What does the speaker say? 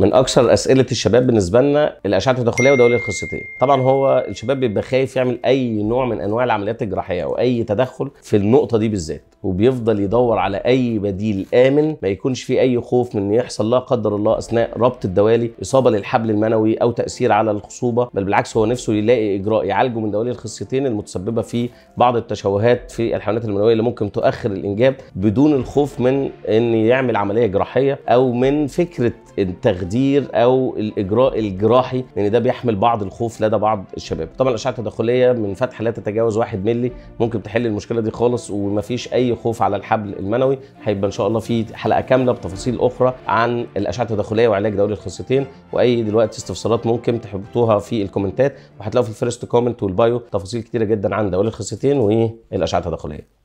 من أكثر أسئلة الشباب بالنسبة لنا الأشعة التداخلية ودوالي الخصيتين طبعا هو الشباب بيبقى خايف يعمل أي نوع من أنواع العمليات الجراحية أو أي تدخل في النقطة دي بالذات وبيفضل يدور على أي بديل آمن ما يكونش فيه أي خوف من ان يحصل لا قدر الله أثناء ربط الدوالي إصابة للحبل المنوي أو تأثير على الخصوبة بل بالعكس هو نفسه يلاقي إجراء يعالجه من دوالي الخصيتين المتسببة في بعض التشوهات في الحيوانات المنوية اللي ممكن تؤخر الإنجاب بدون الخوف من ان يعمل عملية جراحية أو من فكرة التخدير أو الإجراء الجراحي لأن ده بيحمل بعض الخوف لدى بعض الشباب. طبعا الأشعة التداخلية من فتحه لا تتجاوز 1 مللي ممكن تحل المشكلة دي خالص ومفيش أي خوف على الحبل المنوي. هيبقى إن شاء الله في حلقة كاملة بتفاصيل أخرى عن الأشعة التداخلية وعلاج دوالي الخصيتين وأي دلوقتي استفسارات ممكن تحطوها في الكومنتات وهتلاقوا في ال first comment وال bio تفاصيل كتيرة جدا عن دوالي الخصيتين والأشعة التداخلية.